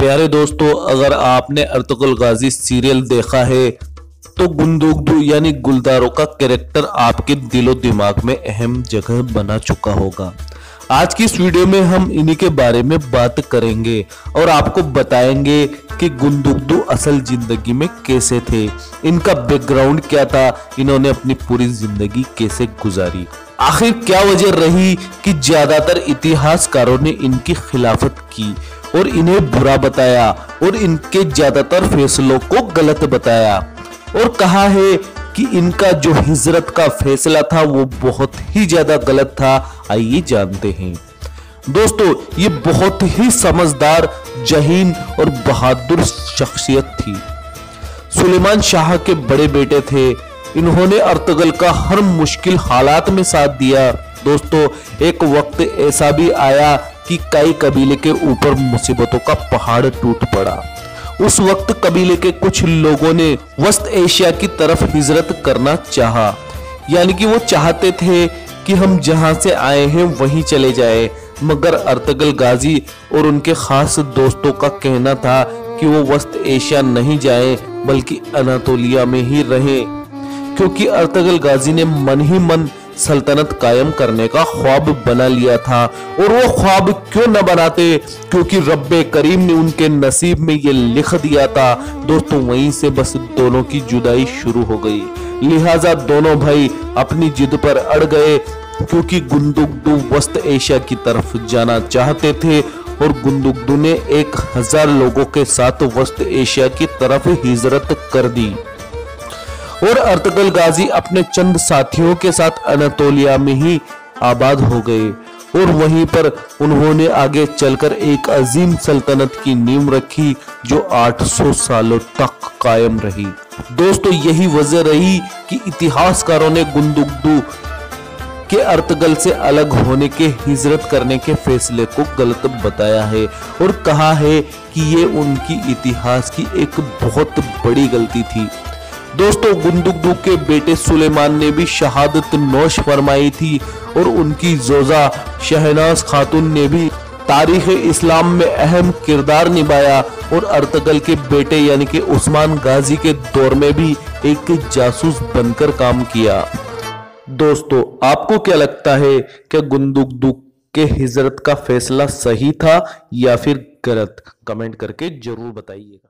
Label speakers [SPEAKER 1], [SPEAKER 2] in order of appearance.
[SPEAKER 1] प्यारे दोस्तों, अगर आपने अर्तुगल गाजी सीरियल देखा है तो गुंदुगदू यानी गुलदारों का कैरेक्टर आपके दिलो दिमाग में अहम जगह बना चुका होगा। आज की इस वीडियो में हम इन्हीं के बारे में बात करेंगे और आपको बताएँगे कि गुंदुगदू असल ज़िंदगी में कैसे थे, इनका बैकग्राउंड क्या था, इन्होंने अपनी पूरी ज़िंदगी कैसे गुजारी। आखिर क्या वजह रही कि ज़्यादातर इतिहासकारों ने इनकी खिलाफत की? और इन्हें बुरा बताया और इनके ज़्यादातर फैसलों को गलत बताया। और कहा है कि इनका जो हिजरत का फैसला था, वो बहुत ही ज़्यादा गलत था। आइए जानते हैं। दोस्तों, ये बहुत ही समझदार, जहीन और बहादुर शख्सियत थी। सुलेमान शाह के बड़े बेटे थे। इन्होंने अर्तगल का हर मुश्किल हालात में साथ दिया। दोस्तों, एक वक्त ऐसा भी आया कि कई कबीले के ऊपर मुसीबतों का पहाड़ टूट पड़ा। उस वक्त कबीले के कुछ लोगों ने वस्त एशिया की तरफ़ हिजरत करना चाहा। यानी कि वो चाहते थे कि हम जहाँ से आए हैं, वहीं चले जाए। मगर अर्तगल गाजी और उनके खास दोस्तों का कहना था कि वो वस्त एशिया नहीं जाए, बल्कि अनातोलिया में ही रहें। क्योंकि अर्तगल गाजी ने मन ही मन सल्तनत कायम करने का ख्वाब बना लिया था। और वो ख्वाब क्यों न बनाते? क्योंकि रब्बे करीम ने उनके नसीब में ये लिख दिया था। दोस्तों, वहीं से बस दोनों की जुदाई शुरू हो गई। लिहाजा दोनों भाई अपनी जिद पर अड़ गए, क्योंकि गुंदुगदू वस्त एशिया की तरफ़ जाना चाहते थे। और गुंदुगदू ने एक हज़ार लोगों के साथ वस्त एशिया की तरफ़ हिजरत कर दी। और अर्तगल गाजी अपने चंद साथियों के साथ अनातोलिया में ही आबाद हो गए। और वहीं पर उन्होंने आगे चलकर एक अजीम सल्तनत की नींव रखी, जो 800 सालों तक कायम रही। दोस्तों, यही वजह रही कि इतिहासकारों ने गुंदुगदू के अर्तगल से अलग होने के हिजरत करने के फैसले को गलत बताया है और कहा है कि ये उनकी इतिहास की एक बहुत बड़ी गलती थी। दोस्तों गुंदुगदू के बेटे सुलेमान ने भी शहादत नोश फरमाई थी और उनकी जोजा शहनाज खातून ने भी तारीख इस्लाम में अहम किरदार निभाया और अर्तगल के बेटे यानी कि उस्मान गाजी के दौर में भी एक जासूस बनकर काम किया। दोस्तों, आपको क्या लगता है, क्या गुंदुगदू के हिजरत का फैसला सही था या फिर गलत? कमेंट करके ज़रूर बताइएगा।